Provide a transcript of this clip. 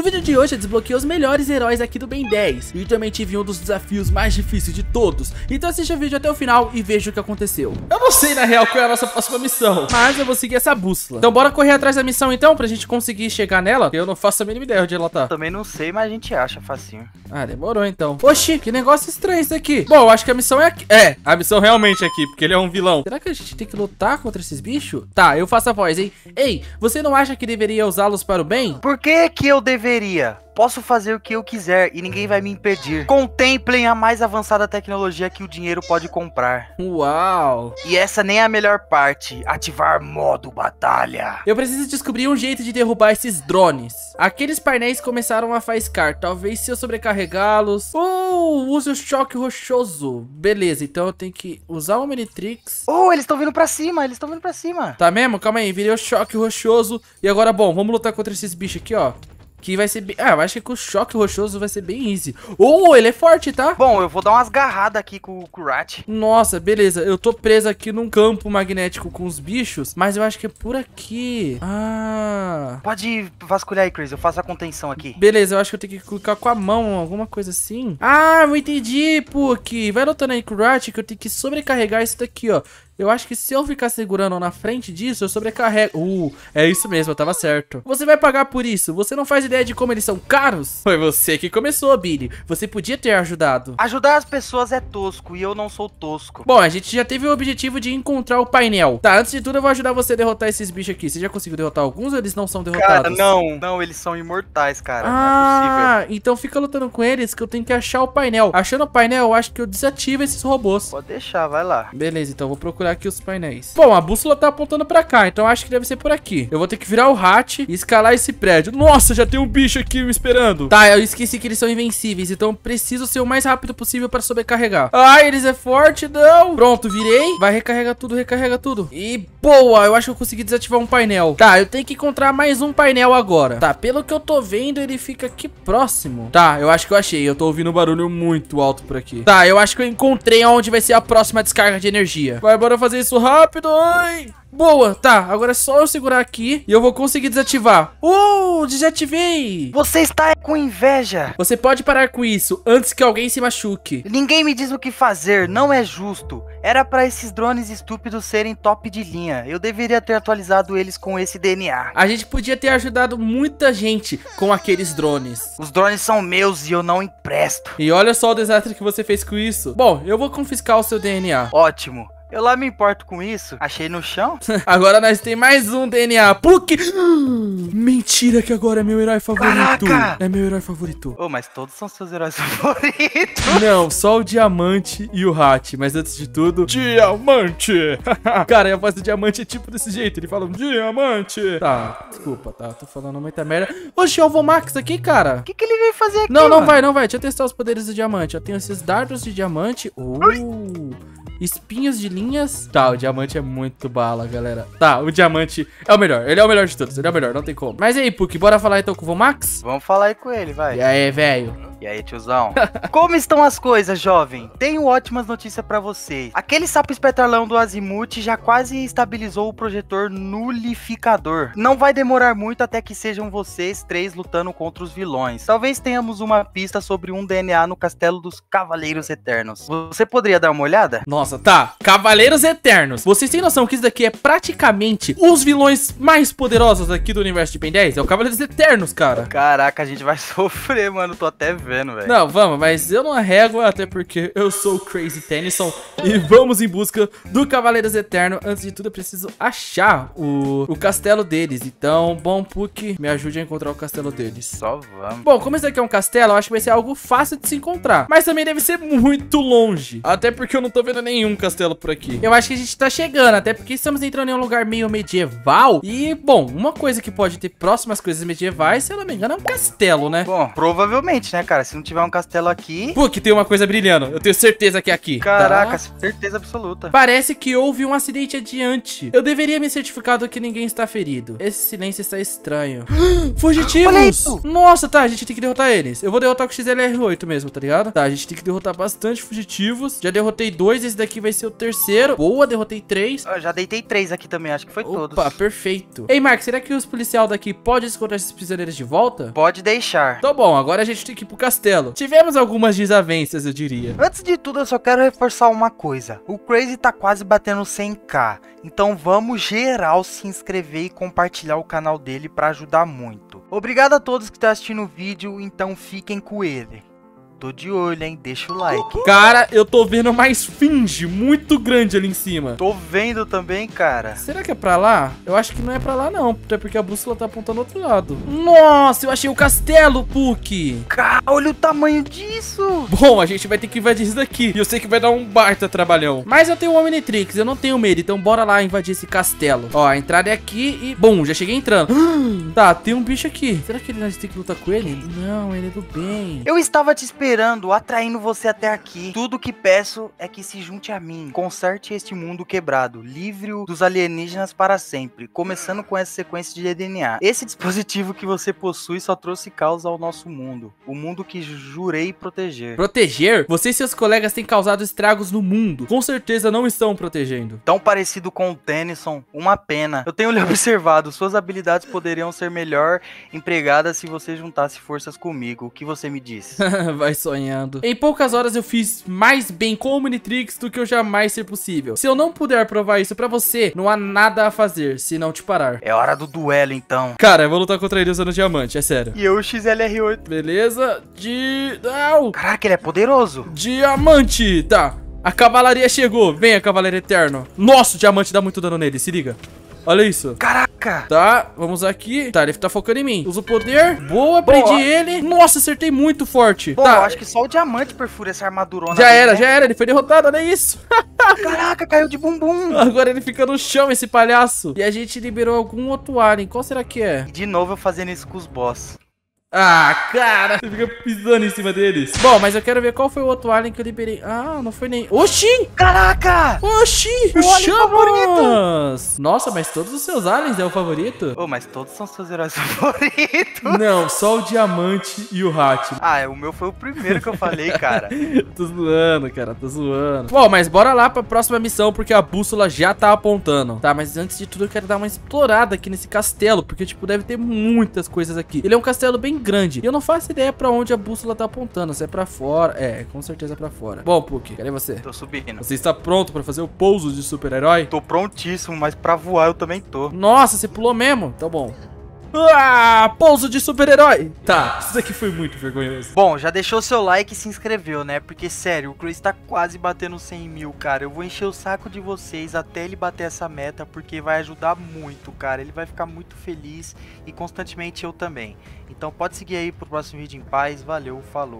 No vídeo de hoje eu desbloqueei os melhores heróis aqui do Ben 10 e também tive um dos desafios mais difíceis de todos. Então assista o vídeo até o final e veja o que aconteceu. Eu não sei na real qual é a nossa próxima missão, mas eu vou seguir essa bússola. Então bora correr atrás da missão então, pra gente conseguir chegar nela. Eu não faço a mínima ideia onde ela tá. Também não sei, mas a gente acha facinho. Ah, demorou então. Oxi, que negócio estranho isso aqui. Bom, eu acho que a missão é aqui. É, a missão realmente é aqui, porque ele é um vilão. Será que a gente tem que lutar contra esses bichos? Tá, eu faço a voz, hein? Ei, você não acha que deveria usá-los para o bem? Por que que eu deveria? Posso fazer o que eu quiser e ninguém vai me impedir. Contemplem a mais avançada tecnologia que o dinheiro pode comprar. Uau! E essa nem é a melhor parte, ativar modo batalha. Eu preciso descobrir um jeito de derrubar esses drones. Aqueles painéis começaram a faiscar. Talvez se eu sobrecarregá-los. Uh, use o choque rochoso. Beleza, então eu tenho que usar o Omnitrix. Oh, eles estão vindo pra cima, eles estão vindo pra cima. Tá mesmo? Calma aí, virei o choque rochoso. E agora, bom, vamos lutar contra esses bichos aqui, ó. Que vai ser bem... Ah, eu acho que com o choque rochoso vai ser bem easy. Oh, ele é forte, tá? Bom, eu vou dar umas garradas aqui com, com o Rat. Nossa, beleza. Eu tô preso aqui num campo magnético com os bichos, mas eu acho que é por aqui. Ah... Pode vasculhar aí, Chris, eu faço a contenção aqui. Beleza, eu acho que eu tenho que clicar com a mão, alguma coisa assim. Ah, eu entendi, Puck. Vai lutando aí com o Rat que eu tenho que sobrecarregar isso daqui, ó. Eu acho que se eu ficar segurando na frente disso, eu sobrecarrego. Uh, é isso mesmo, eu tava certo. Você vai pagar por isso. Você não faz ideia de como eles são caros? Foi você que começou, Billy. Você podia ter ajudado. Ajudar as pessoas é tosco e eu não sou tosco. Bom, a gente já teve o objetivo de encontrar o painel. Tá, antes de tudo eu vou ajudar você a derrotar esses bichos aqui. Você já conseguiu derrotar alguns ou eles não são derrotados? Cara, não. Não, eles são imortais, cara. Ah, não é então fica lutando com eles que eu tenho que achar o painel. Achando o painel, eu acho que eu desativo esses robôs. Pode deixar, vai lá. Beleza, então eu vou procurar aqui os painéis. Bom, a bússola tá apontando pra cá, então acho que deve ser por aqui. Eu vou ter que virar o hat e escalar esse prédio. Nossa, já tem um bicho aqui me esperando. Tá, eu esqueci que eles são invencíveis, então preciso ser o mais rápido possível pra sobrecarregar. Ai, eles é forte, não. Pronto, virei. Vai, recarrega tudo, recarrega tudo. E boa, eu acho que eu consegui desativar um painel. Tá, eu tenho que encontrar mais um painel agora. Tá, pelo que eu tô vendo, ele fica aqui próximo. Tá, eu acho que eu achei. Eu tô ouvindo um barulho muito alto por aqui. Tá, eu acho que eu encontrei onde vai ser a próxima descarga de energia. Vai, bora fazer isso rápido. Ai. Boa, tá, agora é só eu segurar aqui e eu vou conseguir desativar. Uh, desativei! Você está com inveja. Você pode parar com isso antes que alguém se machuque. Ninguém me diz o que fazer, não é justo. Era pra esses drones estúpidos serem top de linha. Eu deveria ter atualizado eles com esse DNA. A gente podia ter ajudado muita gente com aqueles drones. Os drones são meus e eu não empresto. E olha só o desastre que você fez com isso. Bom, eu vou confiscar o seu DNA. Ótimo. Eu lá me importo com isso. Achei no chão. agora nós tem mais um DNA. Puck! Mentira que agora é meu herói favorito. Caraca! É meu herói favorito. Oh, mas todos são seus heróis favoritos. Não, só o Diamante e o Hat. Mas antes de tudo, Diamante! Cara, a voz do Diamante é tipo desse jeito. Ele fala, Diamante! Tá, desculpa, tá. Tô falando muita merda. Oxe, é o Vomax aqui, cara. O que, que ele veio fazer aqui? Não, não mano? vai, não vai. Deixa eu testar os poderes do Diamante. Eu tenho esses dardos de Diamante. Uh... Espinhos de linhas. Tá, o diamante é muito bala, galera. Tá, o diamante é o melhor. Ele é o melhor de todos. Ele é o melhor, não tem como. Mas e aí, Puck, bora falar então com o Vomax? Vamos falar aí com ele, vai. E aí, velho? E aí, tiozão? Como estão as coisas, jovem? Tenho ótimas notícias pra vocês. Aquele sapo espetalão do Azimuth já quase estabilizou o projetor nulificador. Não vai demorar muito até que sejam vocês três lutando contra os vilões. Talvez tenhamos uma pista sobre um DNA no castelo dos Cavaleiros Eternos. Você poderia dar uma olhada? Nossa, tá. Cavaleiros Eternos. Vocês têm noção que isso daqui é praticamente os vilões mais poderosos aqui do universo de Ben 10? É o Cavaleiros Eternos, cara. Caraca, a gente vai sofrer, mano. Tô até vendo vendo, velho. Não, vamos, mas eu não arrego, até porque eu sou o Crazy Tennyson. e vamos em busca do Cavaleiros Eterno. Antes de tudo, eu preciso achar o, o castelo deles. Então, bom, Puck, me ajude a encontrar o castelo deles. Só vamos. Bom, como esse aqui é um castelo, eu acho que vai ser algo fácil de se encontrar. Mas também deve ser muito longe. Até porque eu não tô vendo nenhum castelo por aqui. Eu acho que a gente tá chegando, até porque estamos entrando em um lugar meio medieval. E, bom, uma coisa que pode ter próximas coisas medievais, se eu não me engano, é um castelo, né? Bom, provavelmente, né, cara? Cara. Se não tiver um castelo aqui... Pô, que tem uma coisa brilhando. Eu tenho certeza que é aqui. Caraca, Tá? certeza absoluta. Parece que houve um acidente adiante. Eu deveria me certificar do que ninguém está ferido. Esse silêncio está estranho. Fugitivos! Olha isso! Nossa, tá, a gente tem que derrotar eles. Eu vou derrotar com o XLR8 mesmo, tá ligado? Tá, a gente tem que derrotar bastante fugitivos. Já derrotei dois, esse daqui vai ser o terceiro. Boa, derrotei três. Eu já deitei três aqui também, acho que foi todos. Opa, perfeito. Ei, Mark, será que os policial daqui podem escolher esses prisioneiros de volta? Pode deixar. Tá bom, agora a gente tem que ir pro castelo. Tivemos algumas desavenças, eu diria. Antes de tudo, eu só quero reforçar uma coisa. O Crazy tá quase batendo 100k. Então vamos geral se inscrever e compartilhar o canal dele pra ajudar muito. Obrigado a todos que estão assistindo o vídeo, então fiquem com ele. Tô de olho, hein? Deixa o like. Cara, eu tô vendo mais finge muito grande ali em cima. Tô vendo também, cara. Será que é pra lá? Eu acho que não é pra lá, não. Até porque a bússola tá apontando outro lado. Nossa, eu achei o castelo, Puck. Cara, olha o tamanho disso. Bom, a gente vai ter que invadir isso daqui. E eu sei que vai dar um baita trabalhão. Mas eu tenho o Omnitrix, eu não tenho medo. Então bora lá invadir esse castelo. Ó, a entrada é aqui e... Bom, já cheguei entrando. tá, tem um bicho aqui. Será que ele, nós temos que lutar com ele? Não, ele é do bem. Eu estava te esperando, atraindo você até aqui. Tudo que peço é que se junte a mim. Conserte este mundo quebrado. Livre-o dos alienígenas para sempre. Começando com essa sequência de DNA. Esse dispositivo que você possui só trouxe causa ao nosso mundo. O mundo que jurei proteger. Proteger? Você e seus colegas têm causado estragos no mundo. Com certeza não estão protegendo. Tão parecido com o Tennyson, uma pena. Eu tenho lhe observado, suas habilidades poderiam ser melhor empregadas se você juntasse forças comigo. O que você me diz? Vai sonhando. Em poucas horas eu fiz mais bem com o Omnitrix do que eu jamais ser possível. Se eu não puder provar isso pra você, não há nada a fazer, se não te parar. É hora do duelo então. Cara, eu vou lutar contra ele usando diamante, é sério. E eu o XLR8. Beleza? De... Não! Caraca, ele é poderoso. Diamante! Tá. A cavalaria chegou. Vem, a cavalaria eterno. Nossa, o diamante dá muito dano nele, se liga. Olha isso. Caraca! Tá, vamos aqui. Tá, ele tá focando em mim. Usa o poder. Boa, prendi ele. Nossa, acertei muito forte. Pô, tá. eu acho que só o diamante perfura essa armadurona. Já dele, era, né? já era. Ele foi derrotado, olha isso. Caraca, caiu de bumbum. Agora ele fica no chão, esse palhaço. E a gente liberou algum outro alien. Qual será que é? E de novo eu fazendo isso com os boss. Ah, cara. Você fica pisando em cima deles. Bom, mas eu quero ver qual foi o outro alien que eu liberei. Ah, não foi nem... Oxi! Caraca! Oxi! O alien Chamas! Nossa, mas todos os seus aliens é o favorito? Ô, mas todos são seus heróis favoritos. Não, só o diamante e o Hat. Ah, o meu foi o primeiro que eu falei, cara. tô zoando, cara, tô zoando. Bom, mas bora lá pra próxima missão, porque a bússola já tá apontando. Tá, mas antes de tudo eu quero dar uma explorada aqui nesse castelo, porque, tipo, deve ter muitas coisas aqui. Ele é um castelo bem grande, e eu não faço ideia pra onde a bússola tá apontando, se é pra fora. É, com certeza é pra fora. Bom, Puck, cadê você? Tô subindo. Você está pronto pra fazer o pouso de super-herói? Tô prontíssimo, mas pra voar eu também tô. Nossa, você pulou mesmo? Tá bom. Ah, pouso de super-herói. Tá, isso aqui foi muito vergonhoso. Bom, já deixou seu like e se inscreveu, né? Porque, sério, o Chris tá quase batendo 100 mil, cara. Eu vou encher o saco de vocês até ele bater essa meta, porque vai ajudar muito, cara. Ele vai ficar muito feliz e constantemente eu também. Então pode seguir aí pro próximo vídeo em paz. Valeu, falou.